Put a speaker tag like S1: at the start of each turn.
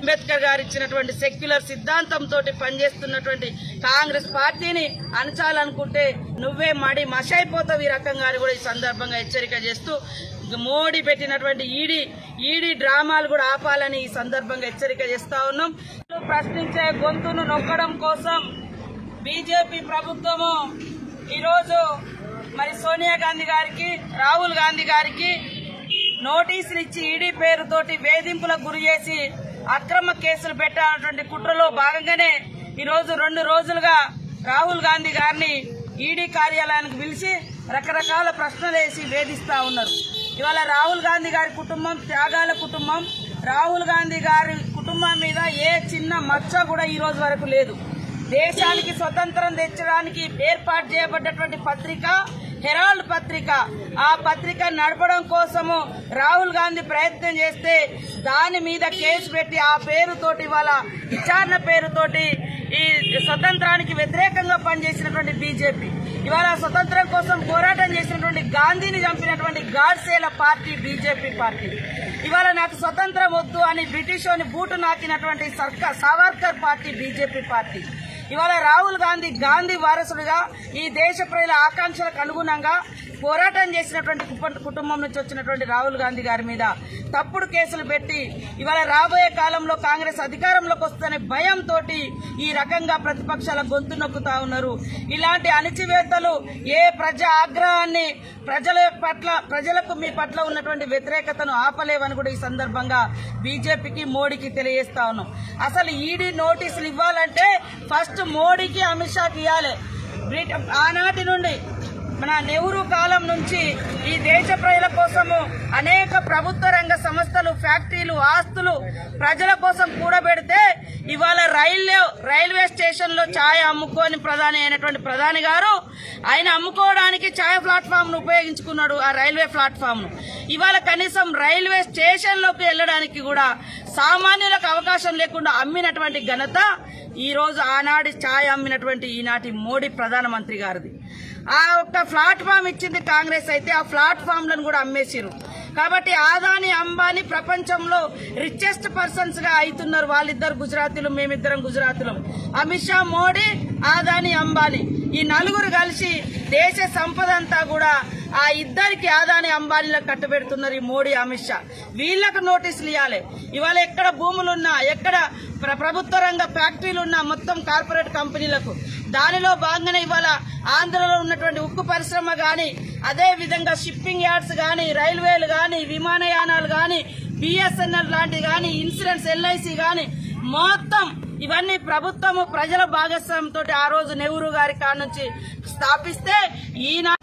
S1: అంబేద్కర్ గారు ఇచ్చినటువంటి సెక్యులర్ సిద్ధాంతంతో పనిచేస్తున్నటువంటి కాంగ్రెస్ పార్టీని అణచాలనుకుంటే నువ్వే మడి మషైపోతావు ఈ రకంగా కూడా ఈ సందర్భంగా హెచ్చరిక చేస్తూ మోడీ పెట్టినటువంటి ఈడీ ఈడీ డ్రామాలు కూడా ఆపాలని ఈ సందర్భంగా హెచ్చరిక చేస్తా ఉన్నాం. ప్రశ్నించే గొంతును నొక్కడం కోసం బీజేపీ ప్రభుత్వము ఈరోజు మరి సోనియా గాంధీ గారికి రాహుల్ గాంధీ గారికి నోటీసులు ఇచ్చి ఈడీ పేరుతోటి వేధింపులకు గురి చేసి అక్రమ కేసులు పెట్టాలన్నటువంటి కుట్రలో భాగంగానే ఈరోజు రెండు రోజులుగా రాహుల్ గాంధీ గారిని ఈడీ కార్యాలయానికి పిలిచి రకరకాల ప్రశ్నలు వేసి వేధిస్తా ఉన్నారు. ఇవాళ రాహుల్ గాంధీ గారి కుటుంబం త్యాగాల కుటుంబం రాహుల్ గాంధీ గారి కుటుంబం మీద ఏ చిన్న మచ్చ కూడా ఈ రోజు వరకు లేదు. దేశానికి స్వతంత్రం తెచ్చడానికి ఏర్పాటు చేయబడ్డటువంటి పత్రిక హెరాల్డ్ పత్రిక. ఆ పత్రిక నడపడం కోసము రాహుల్ గాంధీ ప్రయత్నం చేస్తే దాని మీద కేసు పెట్టి ఆ పేరుతోటి ఇవాళ విచారణ పేరుతోటి ఈ స్వతంత్రానికి వ్యతిరేకంగా పనిచేసినటువంటి బీజేపీ. ఇవాళ స్వతంత్రం కోసం పోరాటం చేసినటువంటి గాంధీని చంపినటువంటి గాడ్సేల పార్టీ బీజేపీ పార్టీ. ఇవాళ నాకు స్వతంత్రం వద్దు అని బ్రిటిష్ అని బూటు నాకినటువంటి సర్కార్ సావర్కర్ పార్టీ బీజేపీ పార్టీ. ఇవాళ రాహుల్ గాంధీ గాంధీ వారసుడిగా ఈ దేశ ప్రజల ఆకాంక్షలకు అనుగుణంగా పోరాటం చేసినటువంటి కుటుంబం నుంచి వచ్చినటువంటి రాహుల్ గాంధీ గారి మీద తప్పుడు కేసులు పెట్టి ఇవాళ రాబోయే కాలంలో కాంగ్రెస్ అధికారంలోకి వస్తుందనే భయంతో ఈ రకంగా ప్రతిపక్షాల గొంతు నొక్కుతా ఉన్నారు. ఇలాంటి అణచివేతలు ఏ ప్రజా ఆగ్రహాన్ని ప్రజల పట్ల ప్రజలకు మీ పట్ల ఉన్నటువంటి వ్యతిరేకతను ఆపలేవని కూడా ఈ సందర్భంగా బీజేపీకి మోడీకి తెలియజేస్తా ఉన్నాం. అసలు ఈడీ నోటీసులు ఇవ్వాలంటే ఫస్ట్ మోడీకి అమిత్ షాకి ఇవ్వాలి బ్రిట- ఆనాటి నుండి మన నెహ్రూ కాలం నుంచి ఈ దేశ ప్రజల కోసము అనేక ప్రభుత్వ రంగ సంస్థలు ఫ్యాక్టరీలు ఆస్తులు ప్రజల కోసం కూడబెడితే ఇవాళ రైల్వే రైల్వే స్టేషన్లో ఛాయ్ అమ్ముకోని ప్రధాని అయినటువంటి ప్రధాని గారు ఆయన అమ్ముకోవడానికి ఛాయ్ ప్లాట్ఫామ్ను ఉపయోగించుకున్నాడు ఆ రైల్వే ప్లాట్ఫామ్ను ఇవాళ కనీసం రైల్వే స్టేషన్లోకి వెళ్ళడానికి కూడా సామాన్యులకు అవకాశం లేకుండా అమ్మినటువంటి ఘనత ఈ రోజు ఆనాటి ఛాయ్ అమ్మినటువంటి ఈనాటి మోడీ ప్రధానమంత్రి గారిది. ఆ ఒక్క ప్లాట్ఫామ్ ఇచ్చింది కాంగ్రెస్ అయితే ఆ ప్లాట్ఫామ్లను కూడా అమ్మేసిరు కాబట్టి ఆదాని అంబానీ ప్రపంచంలో రిచెస్ట్ పర్సన్స్గా అవుతున్నారు వాళ్ళిద్దరు గుజరాతీలు మేమిద్దరం గుజరాతీలు. అమిత్ షా మోడీ ఆదాని అంబానీ. ఈ నలుగురు కలిసి దేశ సంపద అంతా కూడా ఆ ఇద్దరికి ఆదాని అంబానీలకు కట్టబెడుతున్నారు ఈ మోడీ అమిత్ షా. వీళ్ళకు నోటీసులు ఇవ్వాలి ఇవాళ ఎక్కడ భూములున్నా ఎక్కడ ప్రభుత్వ రంగ ఫ్యాక్టరీలు ఉన్న మొత్తం కార్పొరేట్ కంపెనీలకు దానిలో భాగంగానే ఇవాళ ఆంధ్రలో ఉన్నటువంటి ఉక్కు పరిశ్రమ గాని అదే విధంగా షిప్పింగ్ యార్డ్స్ గాని రైల్వేలు గాని విమానయానాలు గాని బిఎస్ఎన్ఎల్ లాంటివి గాని ఇన్సూరెన్స్ ఎల్ఐసి గాని మొత్తం ఇవన్నీ ప్రభుత్వము ప్రజల భాగస్వామ్యంతో ఆ రోజు నెహ్రూ గారి కాడ నుంచి స్థాపిస్తే ఈనాడు